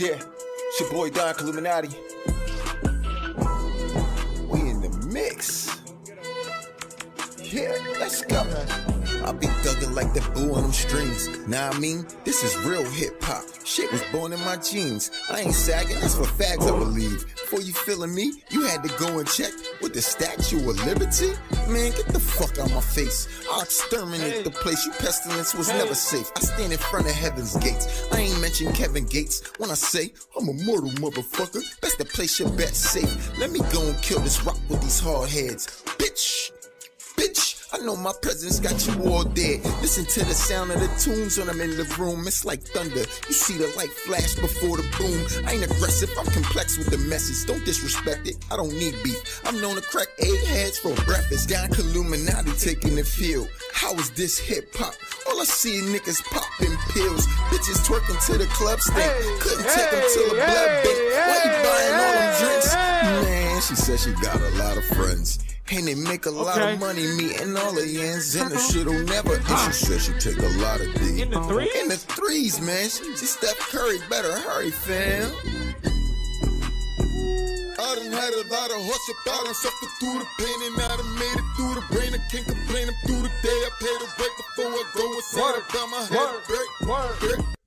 Yeah, it's your boy Don Killuminati. We in the mix. Yeah, let's go. I be thugging like the boo on them strings. Nah, I mean, this is real hip hop. Shit was born in my genes. I ain't sagging, that's for fags, I believe. Before you feeling me, you had to go and check with the Statue of Liberty. Man, get the fuck out my face. I'll exterminate Hey. the place. You pestilence was Hey. never safe. I stand in front of heaven's gates. I ain't mention Kevin Gates when I say I'm a mortal motherfucker. That's the place your bet safe. Let me go and kill this rock with these hard heads. Bitch, know my presence got you all dead. Listen to the sound of the tunes when I'm in the room. It's like thunder. You see the light flash before the boom. I ain't aggressive, I'm complex with the message. Don't disrespect it. I don't need beef. I'm known to crack eight heads for breakfast. Don Killuminati taking the field. How is this hip hop? All I see is niggas popping pills. Bitches twerking to the club stand. Hey, Couldn't take them till the hey, blood hey, bit. Why you hey, buying all them drinks? hey. Man, she said she got a lot of friends. And they make a lot Okay. of money, me and all the uh-huh. yens. And the shit'll never end. She said she take a lot of D. In the threes? In the threes, man. She, she Steph Curry. Better hurry, fam. I done had a lot of hustle, I done suffered through the pain and I done made it through the brain. I can't complain, I'm through the day. I paid the break before I go inside. Word, I got my head word, break, word. break.